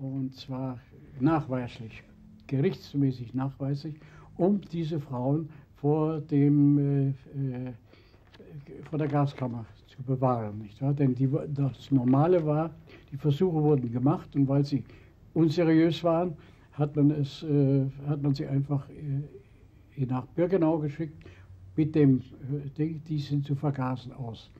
und zwar nachweislich, gerichtsmäßig nachweislich, um diese Frauen vor, dem, äh, äh, vor der Gaskammer zu bewahren. Nicht wahr? Denn die, das Normale war, die Versuche wurden gemacht und weil sie unseriös waren, hat man, es, äh, hat man sie einfach äh, nach Birkenau geschickt mit dem äh, Ding, die sind zu vergasen aus.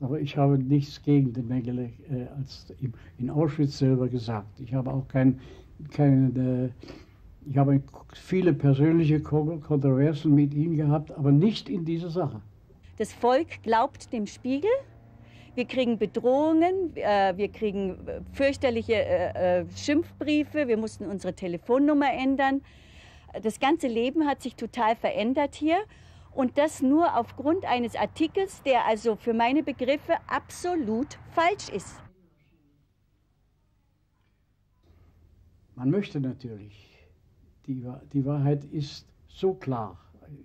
Aber ich habe nichts gegen den Mengele äh, als in Auschwitz selber gesagt. Ich habe auch kein, keine, ich habe viele persönliche Kontroversen mit ihm gehabt, aber nicht in dieser Sache. Das Volk glaubt dem Spiegel. Wir kriegen Bedrohungen, äh, wir kriegen äh, fürchterliche äh, Schimpfbriefe, wir mussten unsere Telefonnummer ändern. Das ganze Leben hat sich total verändert hier. Und das nur aufgrund eines Artikels, der also für meine Begriffe absolut falsch ist. Man möchte natürlich, die, die Wahrheit ist so klar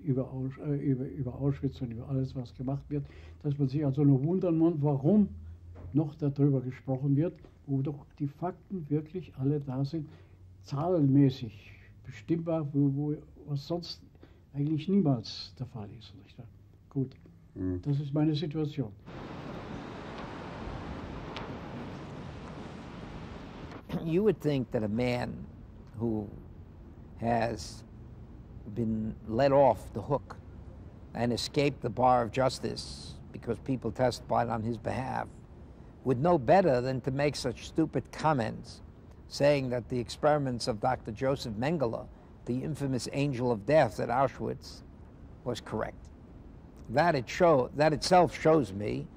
über, äh, über, über Auschwitz und über alles, was gemacht wird, dass man sich also nur wundern muss, warum noch darüber gesprochen wird, wo doch die Fakten wirklich alle da sind, zahlenmäßig bestimmbar, wo, wo was sonst eigentlich niemals der Fall ist. Nicht wahr? Gut, mhm. das ist meine Situation. You would think that a man who has been let off the hook and escaped the bar of justice because people testified on his behalf would know better than to make such stupid comments saying that the experiments of Dr. Joseph Mengele the infamous angel of death at Auschwitz was correct. That, it show, that itself shows me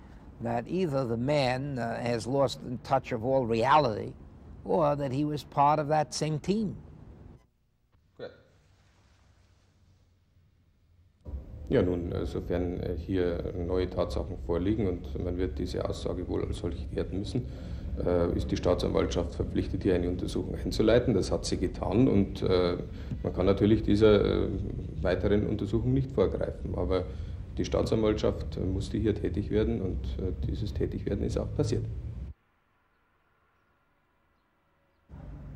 that either the man uh, has lost in touch of all reality or that he was part of that same team. Ja, nun, äh, sofern äh, hier neue Tatsachen vorliegen und man wird diese Aussage wohl als solche werten müssen, ist die Staatsanwaltschaft verpflichtet, hier eine Untersuchung einzuleiten. Das hat sie getan und äh, man kann natürlich dieser äh, weiteren Untersuchung nicht vorgreifen. Aber die Staatsanwaltschaft musste hier tätig werden und dieses Tätigwerden ist auch passiert.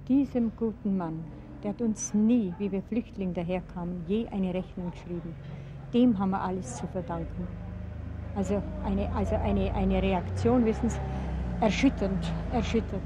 Diesem guten Mann, der hat uns nie, wie wir Flüchtlinge daherkamen, je eine Rechnung geschrieben. Dem haben wir alles zu verdanken. Also eine, also eine, eine Reaktion, wissen Sie, erschütternd, erschüttert.